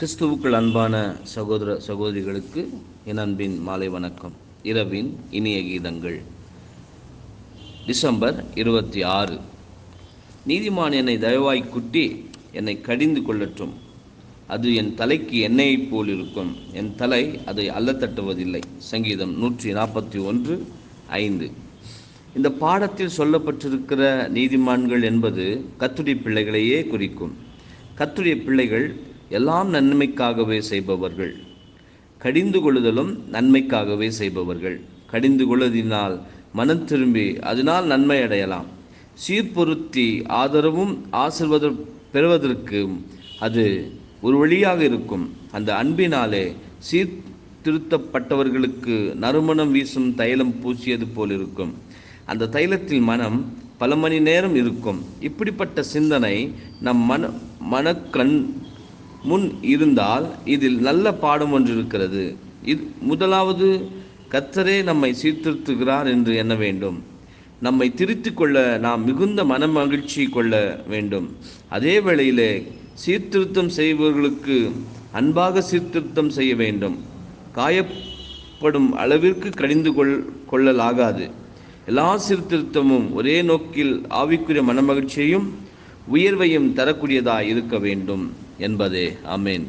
கிறிஸ்துவுக்குள் அன்பான சகோதர சகோதரிகளுக்கு என் அன்பின் மாலை வணக்கம். இரவின் இனிய கீதங்கள். டிசம்பர் இருபத்தி ஆறு. நீதிமான் என்னை தயவாய் குட்டி என்னை கடிந்து கொள்ளட்டும். அது என் தலைக்கு எண்ணெயைப் போல் இருக்கும். என் தலை அதை அல்லத்தட்டுவதில்லை. சங்கீதம் நூற்றி நாற்பத்தி ஒன்று ஐந்து. இந்த பாடத்தில் சொல்லப்பட்டிருக்கிற நீதிமான்கள் என்பது கத்துடைய பிள்ளைகளையே குறிக்கும். கத்துடைய பிள்ளைகள் எல்லாம் நன்மைக்காகவே செய்பவர்கள். கடிந்து கொள்ளுதலும் நன்மைக்காகவே செய்பவர்கள். கடிந்து கொள்வதினால் மனம் திரும்பி அதனால் நன்மை அடையலாம். சீர்பொருத்தி ஆதரவும் ஆசிர்வாதம் பெறுவதற்கு அது ஒரு வழியாக இருக்கும். அந்த அன்பினாலே சீர்திருத்தப்பட்டவர்களுக்கு நறுமணம் வீசும் தைலம் பூசியது போல் இருக்கும். அந்த தைலத்தில் மனம் பல மணி நேரம் இருக்கும். இப்படிப்பட்ட சிந்தனை நம் மன மனக்கண் முன் இருந்தால் இதில் நல்ல பாடம் ஒன்று இருக்கிறது இது முதலாவது கத்தரே நம்மை சீர்திருத்துகிறார் என்று எண்ண வேண்டும். நம்மை திருத்தி கொள்ள நாம் மிகுந்த மன மகிழ்ச்சி கொள்ள வேண்டும். அதே வேளையிலே சீர்திருத்தம் செய்பவர்களுக்கு அன்பாக சீர்திருத்தம் செய்ய வேண்டும். காயப்படும் அளவிற்கு கடிந்து கொள் கொள்ளலாகாது. எல்லா சீர்திருத்தமும் ஒரே நோக்கில் ஆவிக்குரிய மனமகிழ்ச்சியையும் உயர்வையும் தரக்கூடியதாக இருக்க வேண்டும். என்பதே. அமீன்